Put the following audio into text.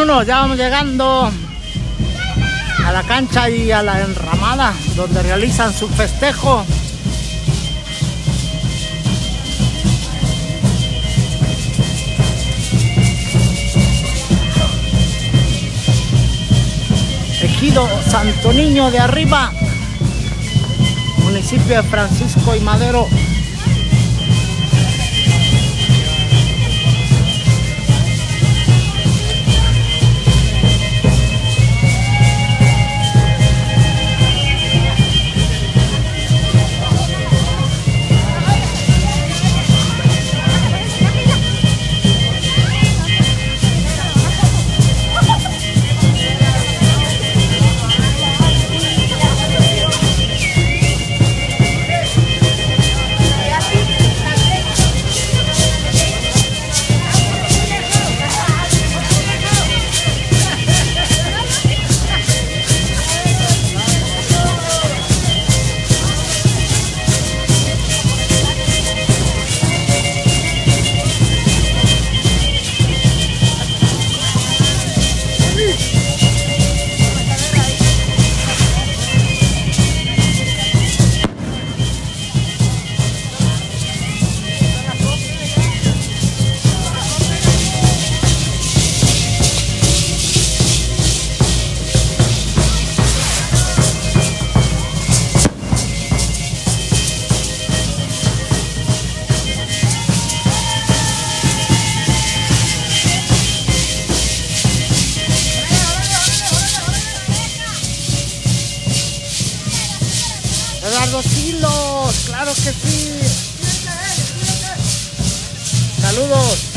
Vámonos, ya vamos llegando a la cancha y a la enramada donde realizan su festejo. Ejido Santo Niño de Arriba, municipio de Francisco y Madero. Eduardo Silos, claro que sí. Saludos.